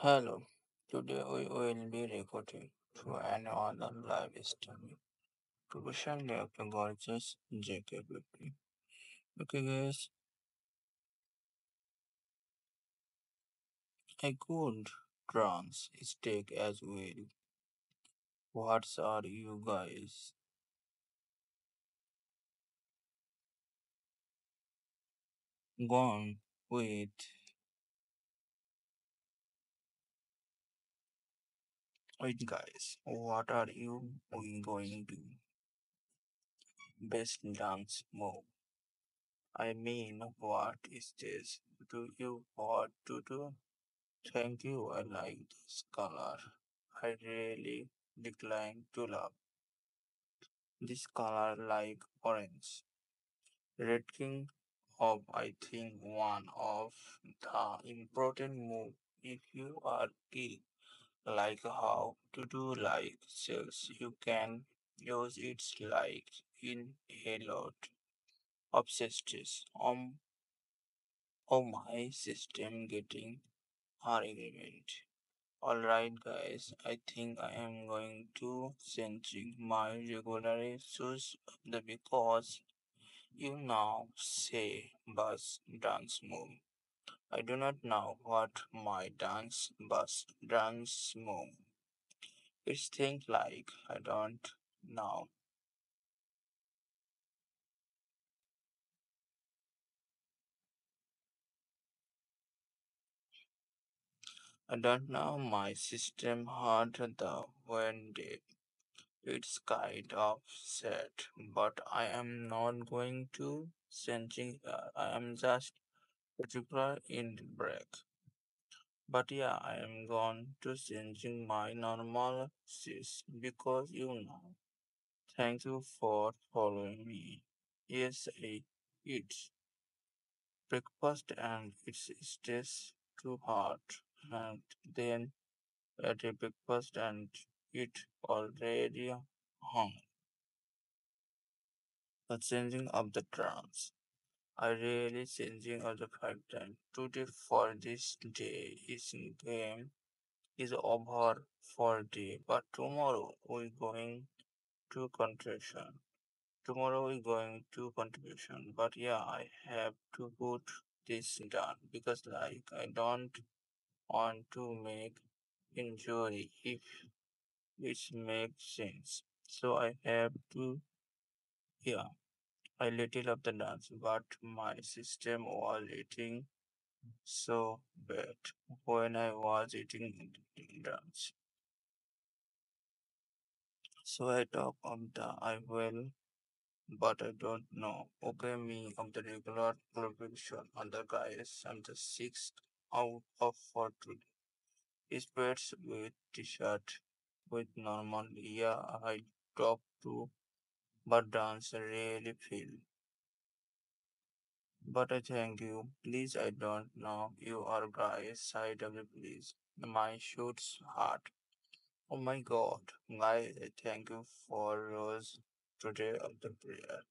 Hello, today we will be recording to another live stream. Professionally after gorgeous JKBP. Okay guys, a good trance steak as well. What are you guys gone with? Wait guys, what are you going to best dance move? I mean, what is this? Do you want to do? Thank you, I like this color. I really decline to love this color like orange. Red King of I think one of the important move if you are kid like how to do like cells you can use it like in a lot of systems on of my system getting our agreement. Alright guys, I think I am going to changing my regular the because you now say bus dance move. I do not know what my dance bus dance move. It's things like I don't know. I don't know my system had the when day. It's kind of sad, but I am not going to changing. Uh, I am just particular in break. But yeah, I am going to changing my normal sis because you know. Thank you for following me. Yes, I eat breakfast and it stays too hard. And then at a breakfast and it already hung. The changing of the trance. I really changing of the that today for this day is game is over for day, but tomorrow we going to contraction. Tomorrow we going to contribution. But yeah, I have to put this done because like I don't want to make injury if it makes sense. So I have to yeah. I little of the dance, but my system was eating so bad when I was eating dance. So I talk on the I will, but I don't know. Okay, me of the regular provision on the guys. I'm the sixth out of four today. With t-shirt with normal. Yeah, I talk to, but dance really feel. But I thank you. Please, I don't know. You are guys. Side of the please. My shoots hard. Oh my god. Guys, I thank you for rose today of the prayer.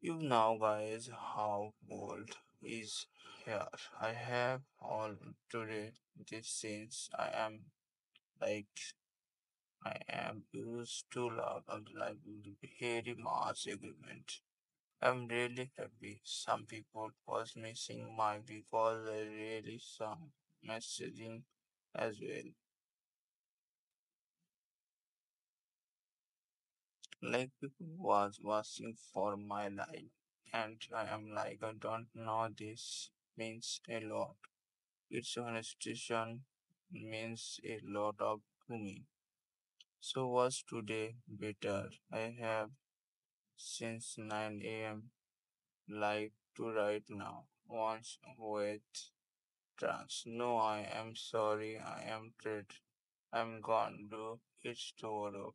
You know, guys, how old is here. I have all today this since I am like I am used to love of like very much agreement. I'm really happy. Some people was missing my because I really some messaging as well. Like people was watching for my life and I am like I don't know this means a lot. Its a station means a lot of to me. So was today better? I have since 9 a.m. like to write now. Once with trans. No, I am sorry. I am dead. I'm gone. Do it tomorrow.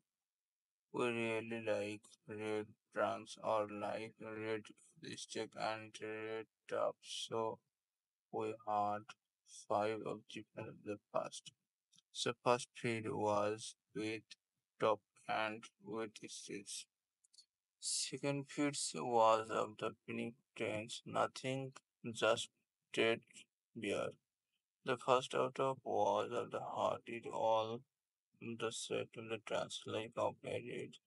We really like red trans or like red lipstick and red top. So we had five different of the past. So first feed was with top and with stitch. Second feed was of the trains. Nothing, just dead beer. The first out of was of the heart is all the set of the trans like of marriage.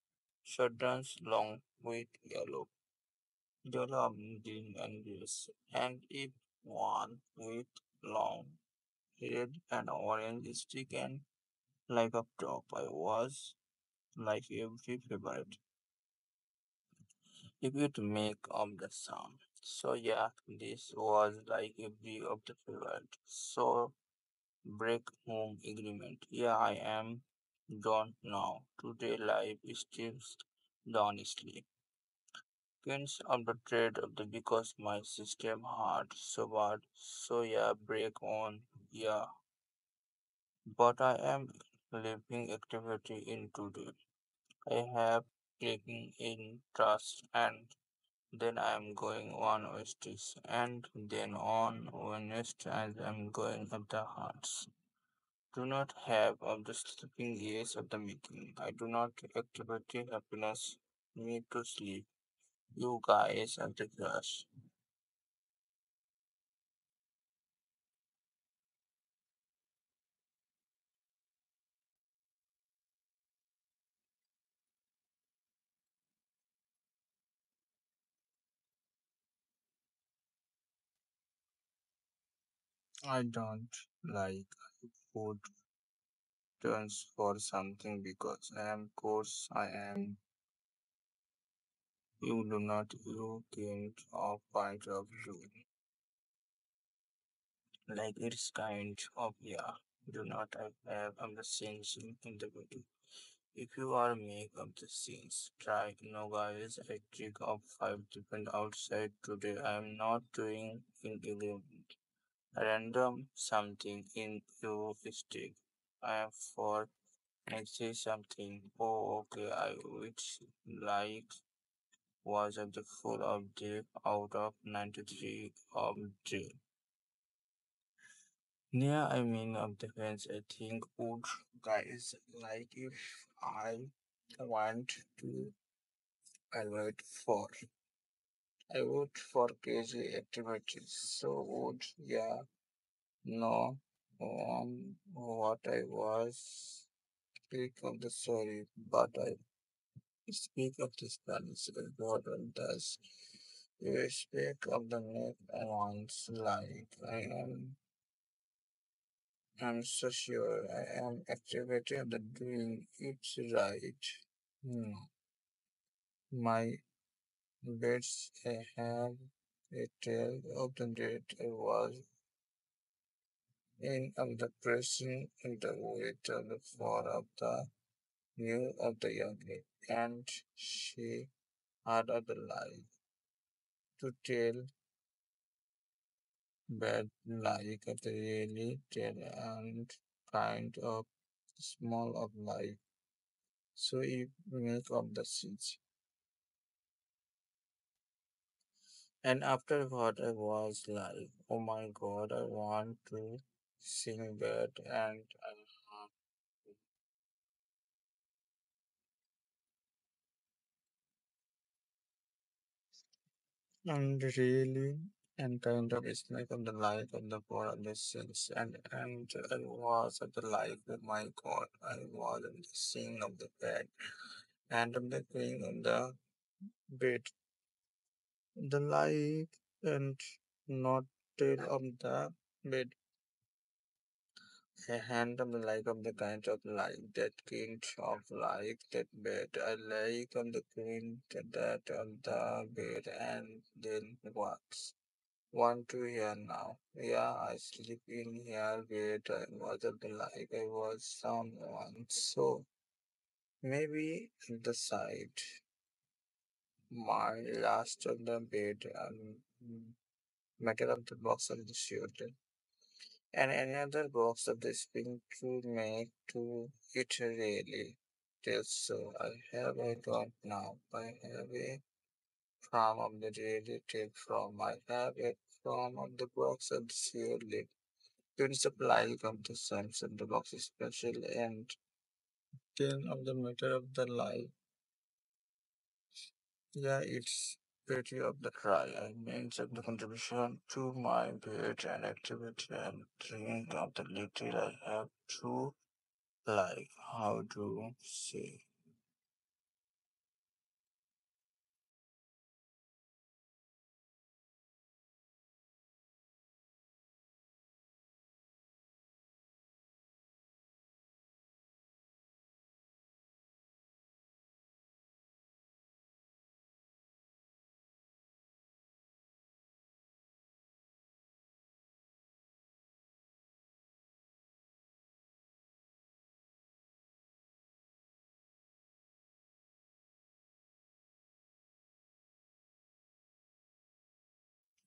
Shutdowns long with yellow. Yellow green and yes. And if one with long red and orange stick and like a top I was like every favorite. If you to make of the sound. So yeah, this was like every of the favorite. So break home agreement. Yeah, I am done now. Today life is still honestly. Queens of the trade of the because my system hard so bad. So yeah, break on. Yeah, but I am leaving activity in today. I have clicking in trust and then I am going on Wednesdays and then on Wednesday as I am going at the hearts. Do not have of the sleeping years of the making. I do not activity happiness me to sleep. You guys are the crush. I don't like food turns for something because I am course I am you do not you can't point of view. Like it's kind of yeah. Do not have um, the sense in the video. If you are make up the scenes, try no guys I trick of five different outside today. I am not doing in element. Random something in your stick. I am for I say something. Oh okay I which like was at the full day out of ninety three of day. Yeah, I mean of defense I think would guys like if I want to I would for I would for crazy activities. So would yeah no um what I was speak of the story, but I speak of the Spanish important does. You speak of the neck ones like I am I'm so sure I am activity of the doing it right. Hmm. My beds I have a tale of the I was in of the pressing in the weight of the floor of the new of the young and she had of the to tell bad like of the really tell and kind of small of life. So you make of the seeds. And afterward I was like, oh my god, I want to sing that and uh, I And really, and kind of it's like on the life of the poor adolescents, and and I was at the life. Oh my God, I was in the scene of the bed, and on the queen on the bed, the life, and not tail of the bed. A hand on the like of the kind of life that kind of like that bed. I like of the queen that of the bed, and then walks. Want to hear now? Yeah, I sleep in here bed. I wasn't like I was someone. So maybe the side, my last on the bed and metal of the box of the shield, and another box of the spring to make to it really. Tells so I have a got now. I have a from of the really take from. I have a from of the box of the shield. During supply of the sense and the box is special and ten of the meter of the light. Yeah, it's Beauty of the try. I of the contribution to my beauty and activity and dream of the little I have to like how to say.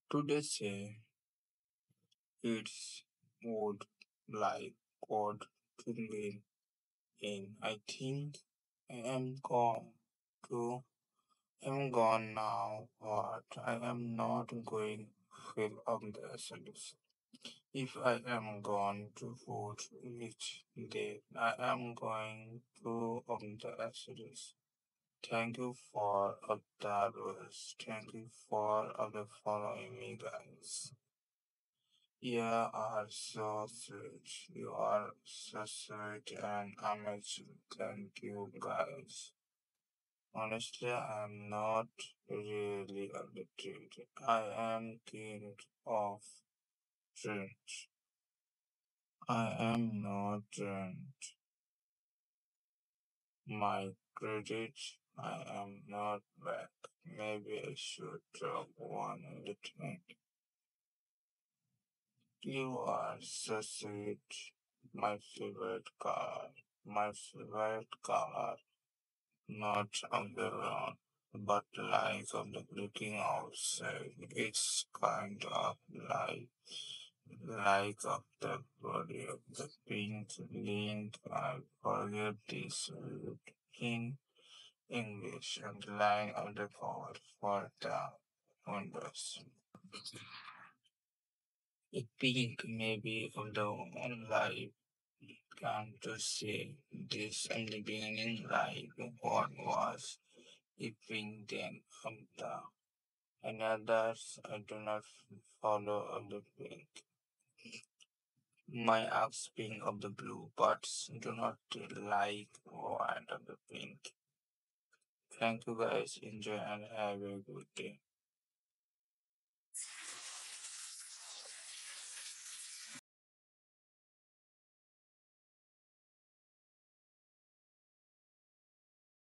Today say uh, it's would like God to live in. I think I am gone to I'm gone now, but I am not going to the solution. If I am going to vote each day, I am going to open the Exodus. Thank you for that was. Thank you for the following me, guys. You are so sweet. You are so sweet and amazing. Thank you, guys. Honestly, I'm not really addicted. I am king of dreams. I am not dreamt. My credit. I am not back. Maybe I should drop one in the tank. You are so sweet. My favorite color. My favorite color. Not on the road, but like of the looking outside. It's kind of like like of the body of the pink link. I forget this in English and the line of the power for the windows. The pink maybe of the life come to see this in the beginning like what was a pink then of the and others I do not follow of the pink. My pink of the blue, but do not like white of the pink. Thank you guys. Enjoy and have a good day.